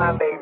my baby.